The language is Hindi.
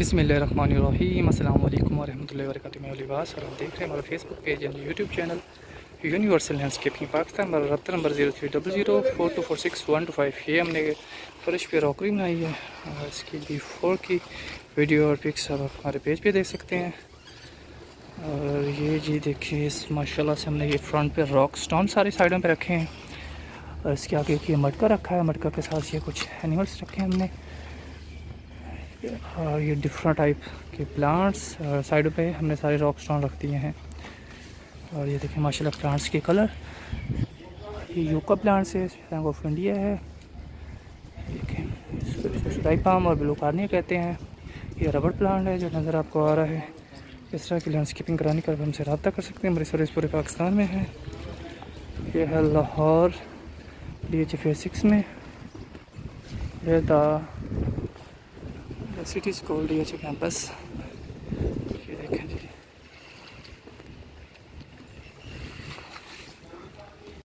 बिसमीम अल्लाम वरहमल वरक मैं लिबास और हम देख रहे हैं। हमारा Facebook page and YouTube channel Universal Landscaping Pakistan हमारा रबता number zero three double zero four two four six one two five ये हमने फर्श पे रॉकरी बनाई है। और इसकी बिफोर की वीडियो और पिक्स आप हमारे पेज पे देख सकते हैं। और ये जी देखिए, इस माशाल्लाह से हमने ये फ्रंट पे रॉक स्टोन सारी साइडों पे रखे हैं। और इसके आगे ये मटका रखा है। मटका के साथ ये कुछ एनिमल्स रखे हैं हमने। और ये डिफरेंट टाइप के प्लांट्स और साइडों पे हमने सारे रॉक स्टोन रख दिए हैं। और ये देखें, माशाल्लाह प्लांट्स के कलर ये यूका प्लांट्स है बैंक ऑफ़ इंडिया है। देखें राई पाम और ब्लू कार्निया कहते हैं। ये रबड़ प्लांट है जो नज़र आपको आ रहा है। इस तरह की लैंडस्केपिंग कराने का हमसे रबता कर सकते हैं। हमारी सर्विस पूरे पाकिस्तान में है। ये है Lahore D H F six में। ये the City School D H campus